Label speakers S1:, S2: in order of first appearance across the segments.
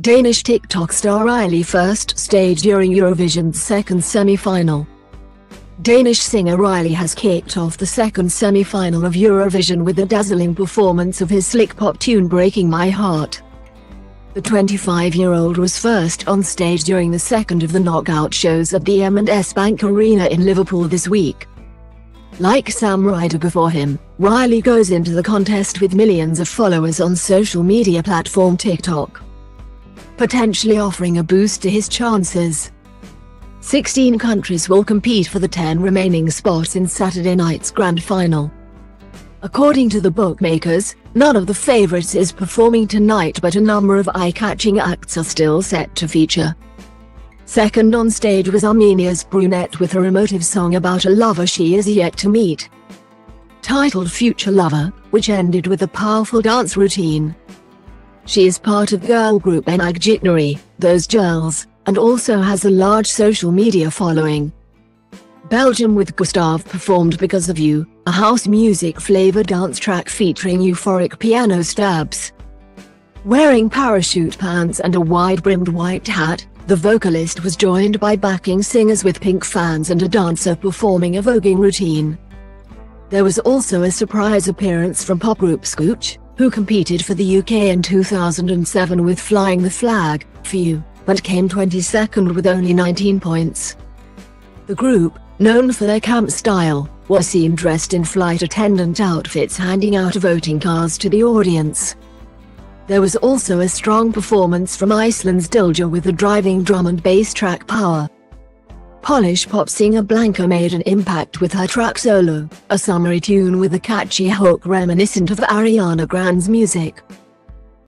S1: Danish TikTok star Reiley first stage during Eurovision's second semi-final. Danish singer Reiley has kicked off the second semi-final of Eurovision with the dazzling performance of his slick pop tune Breaking My Heart. The 25-year-old was first on stage during the second of the knockout shows at the M&S Bank Arena in Liverpool this week. Like Sam Ryder before him, Reiley goes into the contest with millions of followers on social media platform TikTok potentially offering a boost to his chances. 16 countries will compete for the 10 remaining spots in Saturday night's grand final. According to the bookmakers, none of the favorites is performing tonight but a number of eye-catching acts are still set to feature. Second on stage was Armenia's brunette with her emotive song about a lover she is yet to meet. Titled Future Lover, which ended with a powerful dance routine. She is part of girl group Enag Jitneri, Those Girls, and also has a large social media following. Belgium with Gustaph performed Because of You, a house music flavored dance track featuring euphoric piano stabs. Wearing parachute pants and a wide-brimmed white hat, the vocalist was joined by backing singers with pink fans and a dancer performing a voguing routine. There was also a surprise appearance from pop group Scooch, who competed for the UK in 2007 with Flying the Flag, few, but came 22nd with only 19 points. The group, known for their camp style, was seen dressed in flight attendant outfits handing out voting cards to the audience. There was also a strong performance from Iceland's Dilja with a driving drum and bass track power. Polish pop singer Blanka made an impact with her track Solo, a summery tune with a catchy hook reminiscent of Ariana Grande's music.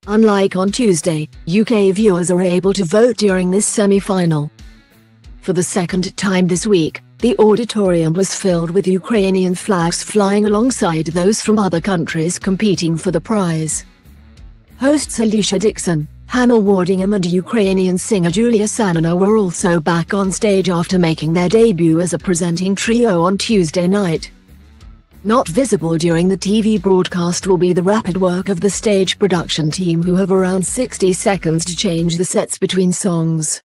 S1: Unlike on Tuesday, UK viewers are able to vote during this semi-final. For the second time this week, the auditorium was filled with Ukrainian flags flying alongside those from other countries competing for the prize. Hosts Alesha Dixon, Hannah Waddingham and Ukrainian singer Julia Sanina were also back on stage after making their debut as a presenting trio on Tuesday night. Not visible during the TV broadcast will be the rapid work of the stage production team who have around 60 seconds to change the sets between songs.